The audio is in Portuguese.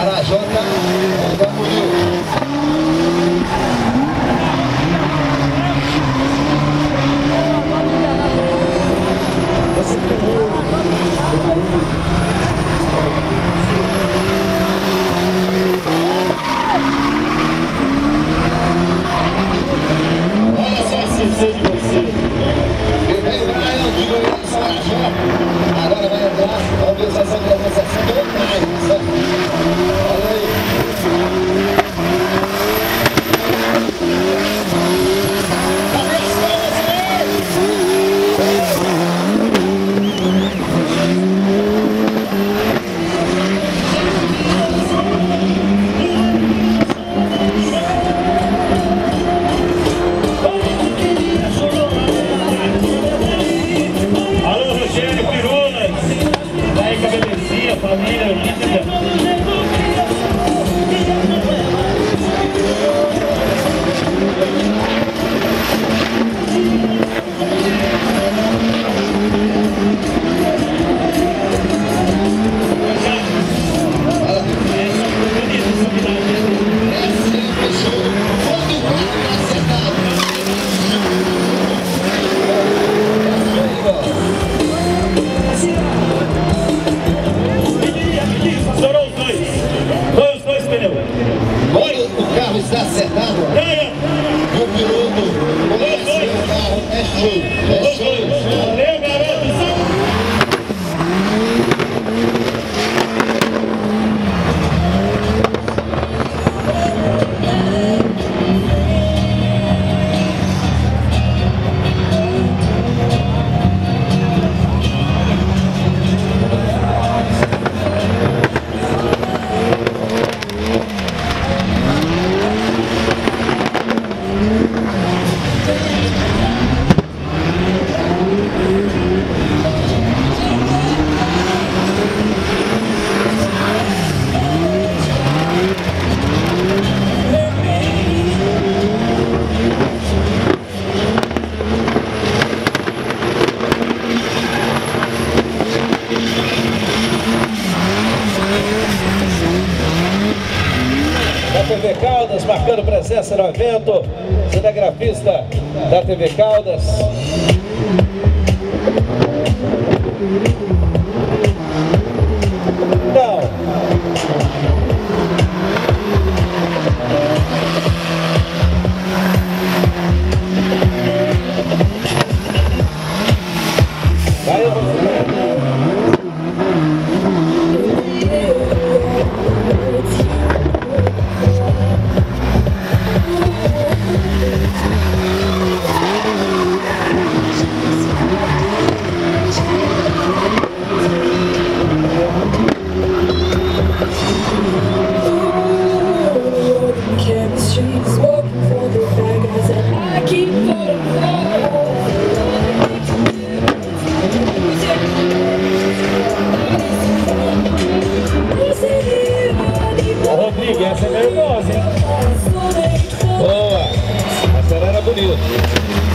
Arajoca, Rebeca Benecia, família Olímpia. move. TV Caldas, marcando presença no evento, cinegrafista da TV Caldas. Não. Vai, Good deal.